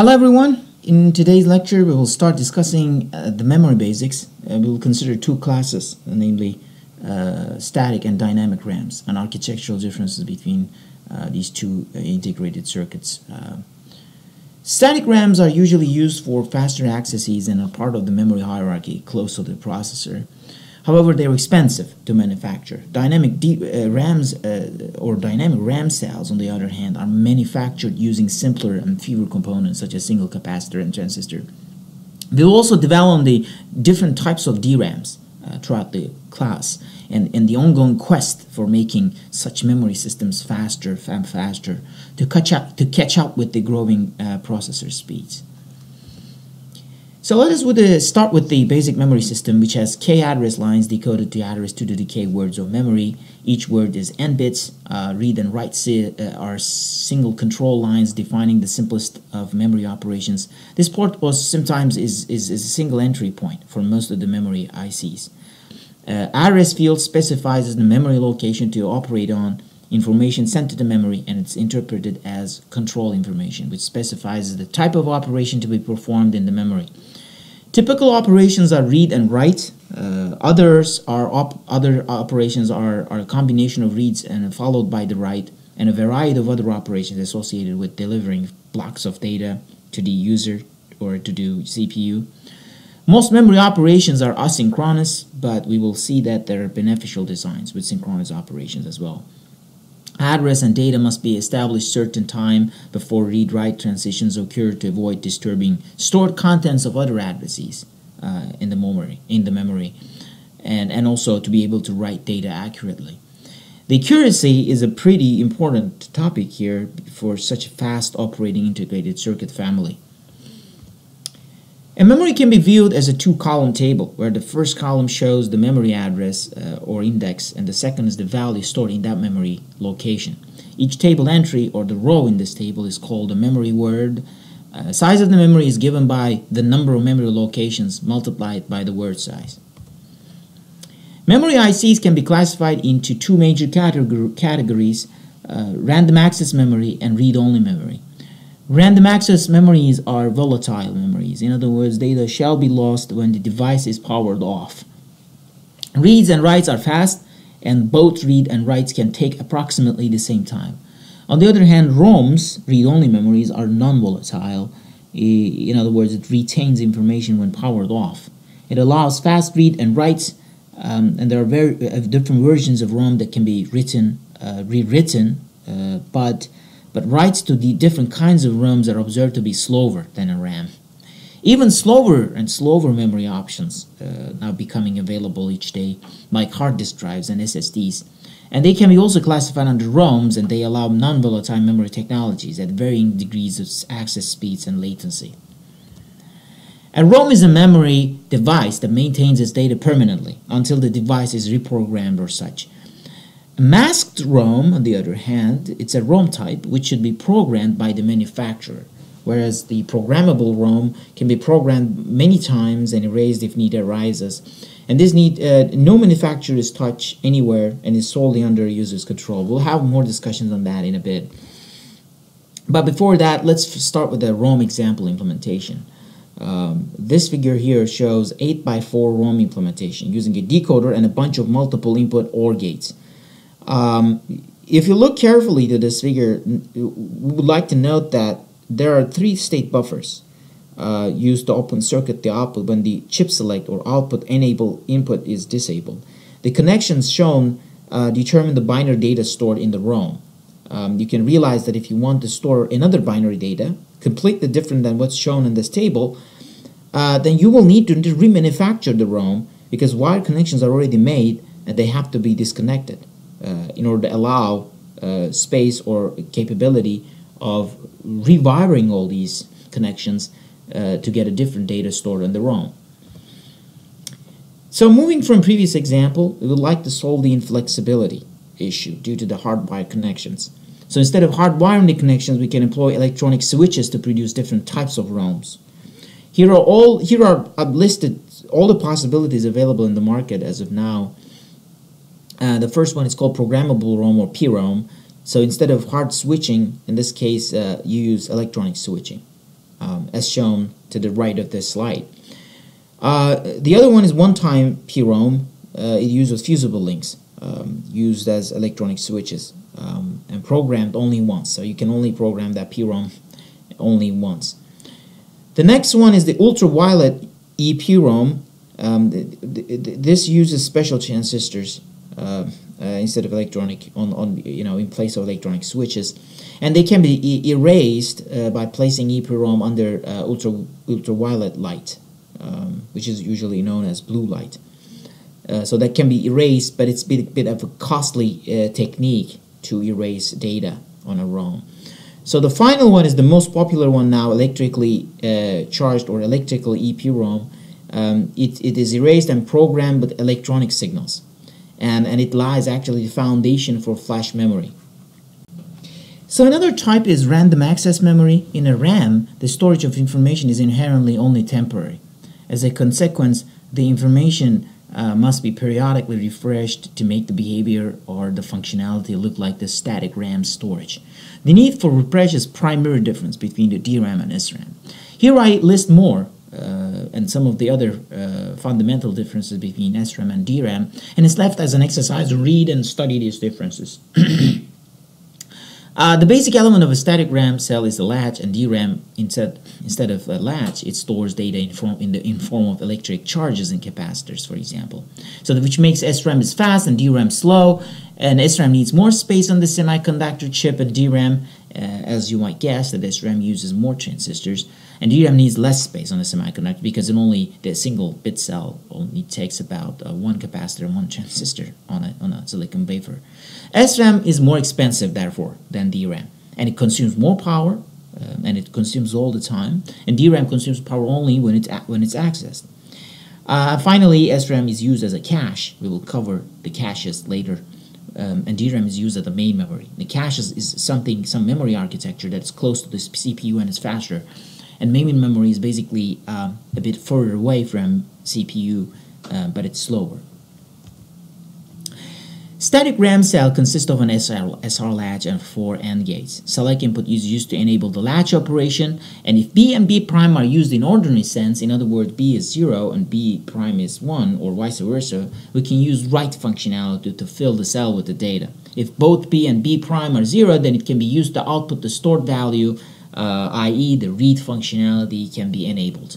Hello everyone. In today's lecture, we will start discussing uh, the memory basics. Uh, we will consider two classes, namely uh, static and dynamic RAMs, and architectural differences between uh, these two uh, integrated circuits. Uh, static RAMs are usually used for faster accesses and are part of the memory hierarchy close to the processor. However, they're expensive to manufacture. Dynamic D, uh, RAMs uh, or dynamic RAM cells, on the other hand, are manufactured using simpler and fewer components such as single capacitor and transistor. We will also develop the different types of DRAMs uh, throughout the class and, and the ongoing quest for making such memory systems faster and faster to catch up, to catch up with the growing uh, processor speeds. So let us with the, start with the basic memory system, which has k address lines decoded to address 2 to the k words of memory. Each word is n bits. Uh, read and write si uh, are single control lines defining the simplest of memory operations. This port was sometimes is, is, is a single entry point for most of the memory ICs. Uh, address field specifies the memory location to operate on information sent to the memory and it's interpreted as control information, which specifies the type of operation to be performed in the memory. Typical operations are read and write. Uh, others are op other operations are, are a combination of reads and followed by the write, and a variety of other operations associated with delivering blocks of data to the user or to the CPU. Most memory operations are asynchronous, but we will see that there are beneficial designs with synchronous operations as well. Address and data must be established certain time before read-write transitions occur to avoid disturbing stored contents of other addresses uh, in the memory, in the memory, and, and also to be able to write data accurately. The accuracy is a pretty important topic here for such a fast operating integrated circuit family. A memory can be viewed as a two-column table, where the first column shows the memory address uh, or index, and the second is the value stored in that memory location. Each table entry, or the row in this table, is called a memory word. Uh, size of the memory is given by the number of memory locations multiplied by the word size. Memory ICs can be classified into two major categories, uh, random access memory and read-only memory. Random access memories are volatile memories. In other words, data shall be lost when the device is powered off. Reads and writes are fast, and both read and writes can take approximately the same time. On the other hand, ROMs, read-only memories, are non-volatile. In other words, it retains information when powered off. It allows fast read and writes, um, and there are very uh, different versions of ROM that can be written, uh, rewritten, uh, but but writes to the different kinds of ROMs are observed to be slower than a RAM. Even slower and slower memory options uh, now becoming available each day, like hard disk drives and SSDs. And they can be also classified under ROMs and they allow non-volatile memory technologies at varying degrees of access speeds and latency. A ROM is a memory device that maintains its data permanently until the device is reprogrammed or such. Masked ROM, on the other hand, it's a ROM type which should be programmed by the manufacturer, whereas the programmable ROM can be programmed many times and erased if need arises. And this need uh, no manufacturer is touched anywhere and is solely under user's control. We'll have more discussions on that in a bit. But before that, let's start with the ROM example implementation. Um, this figure here shows 8 by 4 ROM implementation using a decoder and a bunch of multiple input OR gates. Um, if you look carefully to this figure, we would like to note that there are three state buffers uh, used to open circuit the output when the chip select or output enable input is disabled. The connections shown uh, determine the binary data stored in the ROM. Um, you can realize that if you want to store another binary data, completely different than what's shown in this table, uh, then you will need to remanufacture the ROM because wire connections are already made and they have to be disconnected. Uh, in order to allow uh, space or capability of rewiring all these connections uh, to get a different data stored on the ROM. So moving from previous example, we would like to solve the inflexibility issue due to the hardwired connections. So instead of hardwiring the connections, we can employ electronic switches to produce different types of ROMs. Here are all here are listed all the possibilities available in the market as of now uh, the first one is called programmable ROM or PROM. So instead of hard switching, in this case, uh, you use electronic switching. um, as shown to the right of this slide. Uh, the other one is one-time PROM. Uh, it uses fusible links um, used as electronic switches um, and programmed only once. So you can only program that PROM only once. The next one is the ultraviolet EPROM. Um, this uses special transistors instead of electronic on, on you know in place of electronic switches, and they can be e erased uh, by placing EPROM under uh, ultra ultraviolet light, um, which is usually known as blue light. Uh, so that can be erased, but it's a bit, bit of a costly uh, technique to erase data on a ROM. So the final one is the most popular one now, electrically uh, charged or electrical EPROM. Um, it, it is erased and programmed with electronic signals. And, and it lies actually the foundation for flash memory. So another type is random access memory. In a RAM, the storage of information is inherently only temporary. As a consequence, the information uh, must be periodically refreshed to make the behavior or the functionality look like the static RAM storage. The need for refresh is primary difference between the DRAM and SRAM. Here I list more and some of the other uh, fundamental differences between SRAM and DRAM, and it's left as an exercise to read and study these differences. Uh, the basic element of a static RAM cell is the latch, and DRAM instead instead of a latch, it stores data in form in the in form of electric charges and capacitors, for example. So which makes SRAM is fast and DRAM slow, and SRAM needs more space on the semiconductor chip, and DRAM, uh, as you might guess, that SRAM uses more transistors, and DRAM needs less space on the semiconductor because it only the single bit cell only takes about uh, one capacitor and one transistor on a on a silicon wafer. SRAM is more expensive, therefore, than DRAM, and it consumes more power, uh, and it consumes all the time. And DRAM consumes power only when it's when it's accessed. Uh, finally, SRAM is used as a cache. We will cover the caches later. Um, and DRAM is used as the main memory. The cache is, is something, some memory architecture that's close to the CPU and is faster. And main memory is basically uh, a bit further away from CPU, uh, but it's slower. Static RAM cell consists of an SR, SR latch and four AND gates. Select input is used to enable the latch operation, and if B and B prime are used in ordinary sense, in other words, B is 0 and B prime is 1, or vice versa, we can use write functionality to fill the cell with the data. If both B and B prime are 0, then it can be used to output the stored value, uh, i.e. the read functionality can be enabled.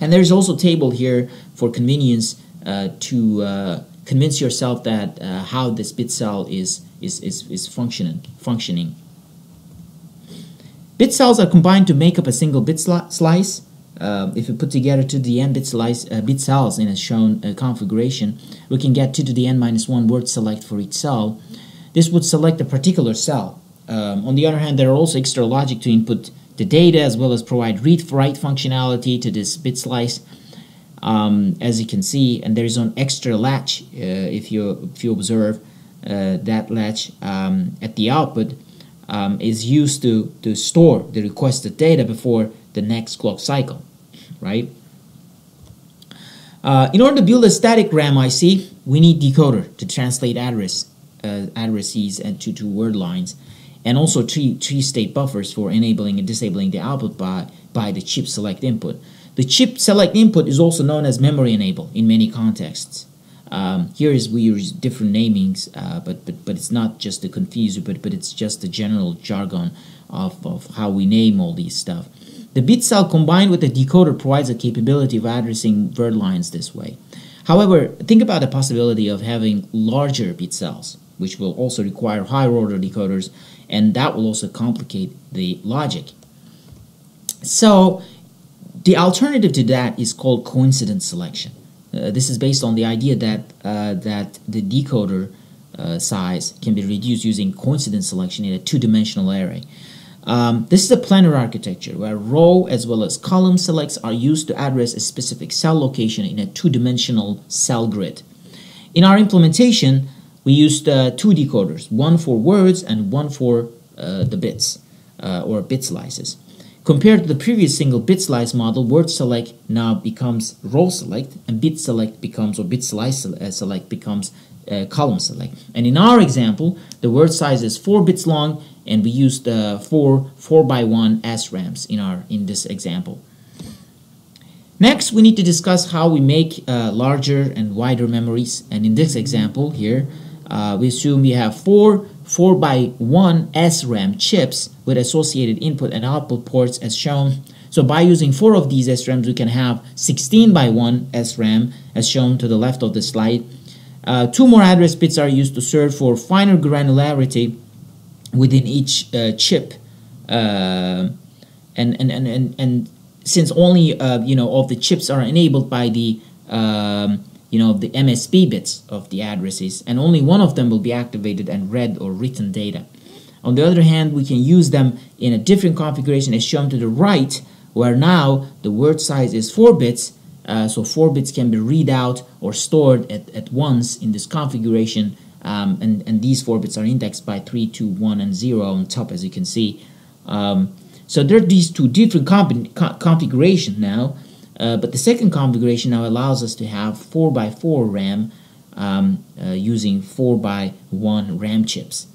And there's also a table here for convenience uh, to uh, convince yourself that uh, how this bit cell is, is, is, is functioning, functioning. Bit cells are combined to make up a single bit slice. Uh, if we put together 2 to the n bit, slice, uh, bit cells in a shown configuration, we can get 2 to the n minus 1 word select for each cell. This would select a particular cell. Um, on the other hand, there are also extra logic to input the data as well as provide read-write functionality to this bit slice um, as you can see. And there is an extra latch uh, if you if you observe uh, that latch um, at the output um, is used to to store the requested data before the next clock cycle right? Uh, in order to build a static RAM IC we need decoder to translate address uh, addresses to two word lines and also three, three state buffers for enabling and disabling the output by, by the chip select input. The chip select input is also known as memory enable in many contexts. Um, here is we use different namings, uh, but, but but it's not just to confuse you, but but it's just the general jargon of, of how we name all these stuff. The bit cell combined with the decoder provides a capability of addressing word lines this way. However, think about the possibility of having larger bit cells, which will also require higher order decoders, and that will also complicate the logic. So the alternative to that is called coincidence selection. Uh, this is based on the idea that uh, that the decoder uh, size can be reduced using coincidence selection in a two-dimensional array. Um, this is a planar architecture where row as well as column selects are used to address a specific cell location in a two-dimensional cell grid. In our implementation, we used uh, two decoders, one for words and one for uh, the bits uh, or bit slices. Compared to the previous single bit slice model, word select now becomes row select, and bit select becomes, or bit slice uh, select becomes uh, column select. And in our example, the word size is 4 bits long, and we used uh, four 4 by one SRAMs in, our, in this example. Next, we need to discuss how we make uh, larger and wider memories. And in this example here, uh, we assume we have four 4 by 1 SRAM chips with associated input and output ports as shown. So by using four of these SRAMs, we can have 16 by 1 SRAM as shown to the left of the slide. Uh, two more address bits are used to serve for finer granularity within each uh, chip. Uh, and, and, and, and, and since only uh, you know of the chips are enabled by the um, you know the MSB bits of the addresses, and only one of them will be activated and read or written data. On the other hand, we can use them in a different configuration as shown to the right, where now the word size is 4 bits, uh, so 4 bits can be read out or stored at, at once in this configuration, um, and, and these 4 bits are indexed by 3, 2, 1, and 0 on top, as you can see. Um, so there are these two different configurations now, uh, but the second configuration now allows us to have 4x4 RAM um, uh, using 4x1 RAM chips.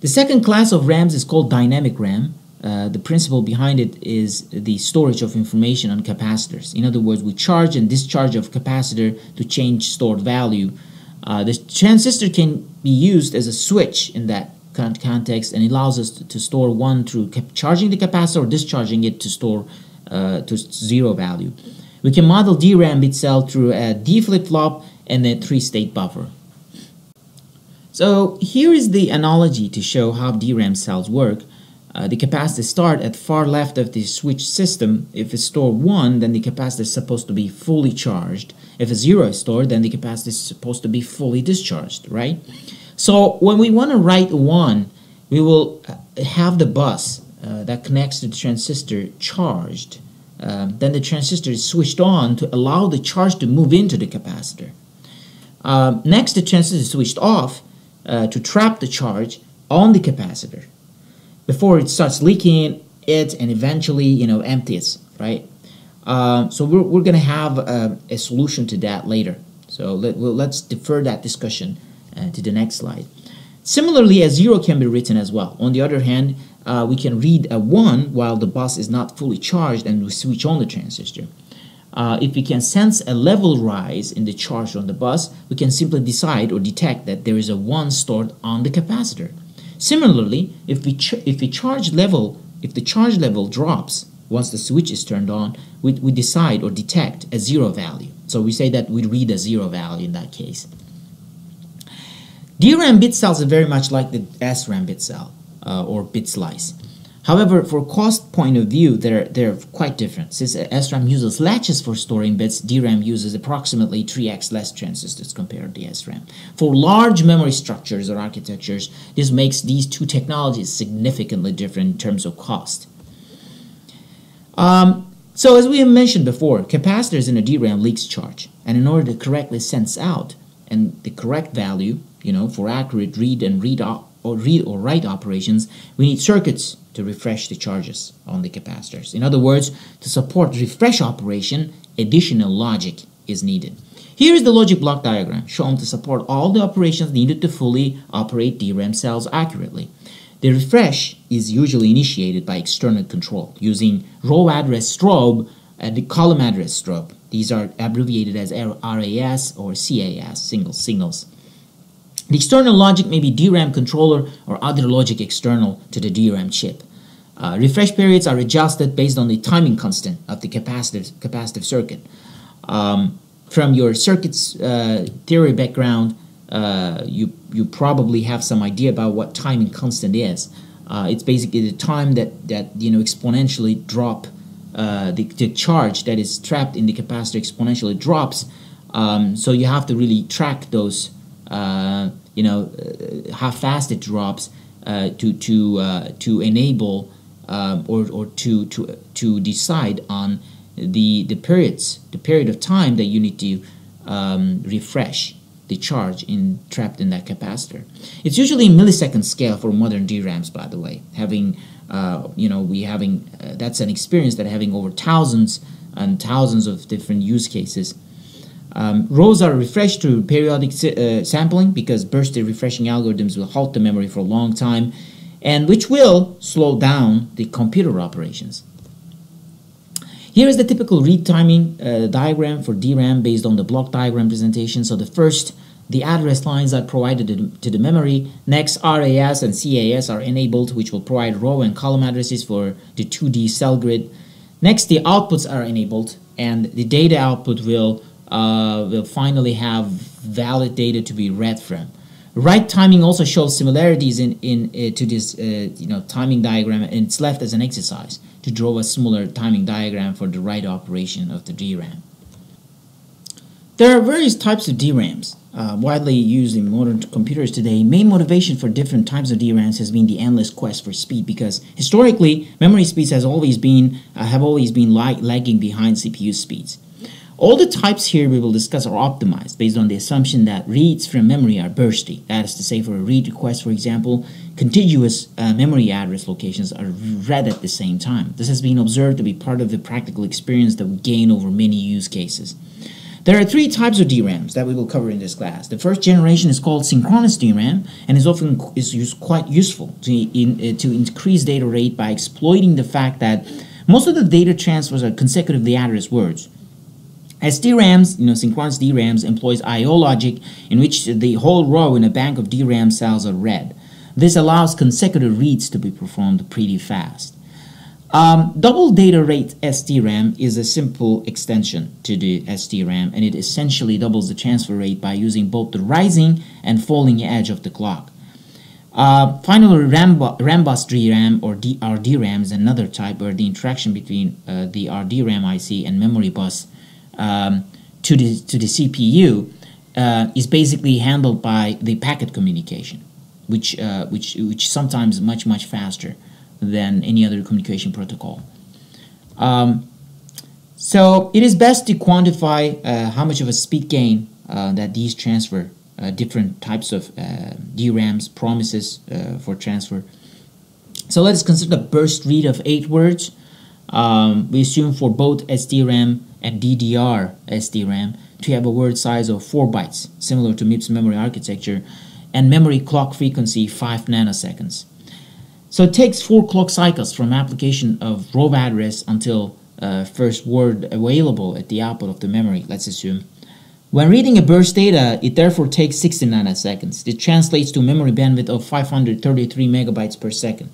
The second class of RAMs is called dynamic RAM. Uh, the principle behind it is the storage of information on capacitors. In other words, we charge and discharge of capacitor to change stored value. Uh, the transistor can be used as a switch in that context and allows us to, to store one through charging the capacitor or discharging it to store uh, to zero value. We can model DRAM bit cell through a D flip-flop and a three-state buffer. So here is the analogy to show how DRAM cells work. Uh, the capacitors start at far left of the switch system. If it's stored 1, then the capacitor is supposed to be fully charged. If a 0 is stored, then the capacitor is supposed to be fully discharged, right? So when we want to write 1, we will uh, have the bus uh, that connects to the transistor charged. Um, then the transistor is switched on to allow the charge to move into the capacitor. Uh, next, the transistor is switched off uh, to trap the charge on the capacitor before it starts leaking it and eventually, you know, empties, right? Um, so we're, we're going to have uh, a solution to that later. So let, let's defer that discussion uh, to the next slide. Similarly, a zero can be written as well. On the other hand, uh, we can read a 1 while the bus is not fully charged and we switch on the transistor. Uh, if we can sense a level rise in the charge on the bus, we can simply decide or detect that there is a 1 stored on the capacitor. Similarly, if we, if we charge level, if the charge level drops once the switch is turned on, we, we decide or detect a zero value. So we say that we read a zero value in that case. DRAM bit cells are very much like the SRAM bit cell uh, or bit slice. However, for cost point of view, they're, they're quite different. Since SRAM uses latches for storing bits, DRAM uses approximately 3x less transistors compared to SRAM. For large memory structures or architectures, this makes these two technologies significantly different in terms of cost. Um, so as we have mentioned before, capacitors in a DRAM leaks charge, and in order to correctly sense out and the correct value, you know, for accurate read and read or read or write operations, we need circuits to refresh the charges on the capacitors. In other words, to support refresh operation, additional logic is needed. Here is the logic block diagram shown to support all the operations needed to fully operate DRAM cells accurately. The refresh is usually initiated by external control using row address strobe and the column address strobe. These are abbreviated as RAS or CAS, single signals. The external logic may be DRAM controller or other logic external to the DRAM chip. Uh, refresh periods are adjusted based on the timing constant of the capacitive, capacitive circuit. Um, from your circuits uh, theory background, uh, you, you probably have some idea about what timing constant is. Uh, it's basically the time that, that you know exponentially drop uh, the, the charge that is trapped in the capacitor exponentially drops. Um, so you have to really track those you know, uh, how fast it drops uh, to to uh, to enable or or to to to decide on the the periods, the period of time that you need to um, refresh the charge in trapped in that capacitor. It's usually millisecond scale for modern DRAMs, by the way. Having uh, you know, we having uh, that's an experience that having over thousands and thousands of different use cases Um, rows are refreshed through periodic uh, sampling because bursty refreshing algorithms will halt the memory for a long time and which will slow down the computer operations. Here is the typical read timing uh, diagram for DRAM based on the block diagram presentation. So the first, the address lines are provided to, to the memory. Next, RAS and CAS are enabled, which will provide row and column addresses for the 2D cell grid. Next, the outputs are enabled, and the data output will uh, will finally have valid data to be read from. Write timing also shows similarities in, in uh, to this uh, you know timing diagram and it's left as an exercise to draw a similar timing diagram for the write operation of the DRAM. There are various types of DRAMs uh, widely used in modern computers today. Main motivation for different types of DRAMs has been the endless quest for speed because historically memory speeds has always been uh, have always been lagging behind CPU speeds. All the types here we will discuss are optimized based on the assumption that reads from memory are bursty. That is to say, for a read request, for example, contiguous uh, memory address locations are read at the same time. This has been observed to be part of the practical experience that we gain over many use cases. There are three types of DRAMs that we will cover in this class. The first generation is called synchronous DRAM and is often is used quite useful to, in, uh, to increase data rate by exploiting the fact that most of the data transfers are consecutively address words. SDRAMs, you know, synchronous DRAMs employs I.O. logic in which the whole row in a bank of DRAM cells are read. This allows consecutive reads to be performed pretty fast. Um, double data rate SDRAM is a simple extension to the SDRAM and it essentially doubles the transfer rate by using both the rising and falling edge of the clock. Uh, finally, Rambus DRAM or RDRAM is another type where the interaction between uh, the RDRAM IC and memory bus um, to the to the CPU uh, is basically handled by the packet communication, which uh, which which sometimes much much faster than any other communication protocol. Um, so it is best to quantify uh, how much of a speed gain uh, that these transfer uh, different types of uh, DRAMs promises for transfer. So let's consider the burst read of eight words. Um, we assume for both SDRAM and DDR SDRAM to have a word size of 4 bytes, similar to MIPS memory architecture, and memory clock frequency 5 nanoseconds. So it takes 4 clock cycles from application of row address until uh, first word available at the output of the memory, let's assume. When reading a burst data, it therefore takes 60 nanoseconds. It translates to memory bandwidth of 533 megabytes per second.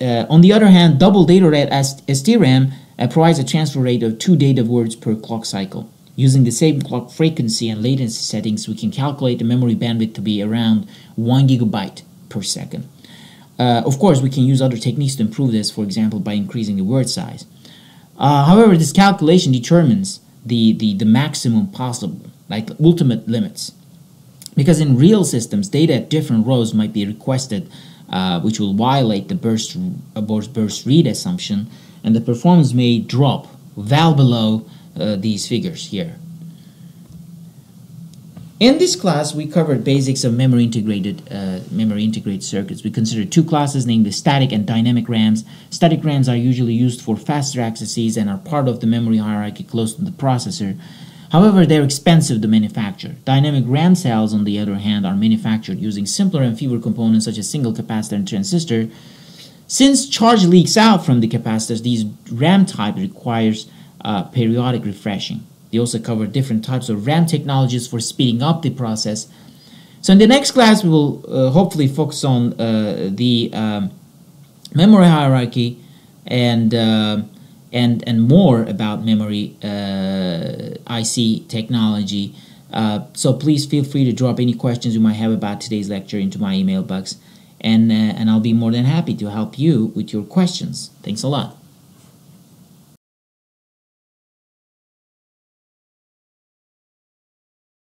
Uh, on the other hand, double data rate SDRAM uh, provides a transfer rate of 2 data words per clock cycle. Using the same clock frequency and latency settings, we can calculate the memory bandwidth to be around 1 gigabyte per second. Uh, of course, we can use other techniques to improve this, for example, by increasing the word size. Uh, however, this calculation determines the, the, the maximum possible, like ultimate limits. Because in real systems, data at different rows might be requested, uh, which will violate the burst, burst, burst read assumption, and the performance may drop well below uh, these figures here. In this class, we covered basics of memory integrated uh, memory integrated circuits. We considered two classes, named the static and dynamic RAMs. Static RAMs are usually used for faster accesses and are part of the memory hierarchy close to the processor. However, they're expensive to manufacture. Dynamic RAM cells, on the other hand, are manufactured using simpler and fewer components such as single capacitor and transistor, since charge leaks out from the capacitors, these RAM type requires uh, periodic refreshing. They also cover different types of RAM technologies for speeding up the process. So in the next class, we will uh, hopefully focus on uh, the um, memory hierarchy and uh, and and more about memory uh, IC technology. Uh, so please feel free to drop any questions you might have about today's lecture into my email box and, uh, and I'll be more than happy to help you with your questions. Thanks a lot.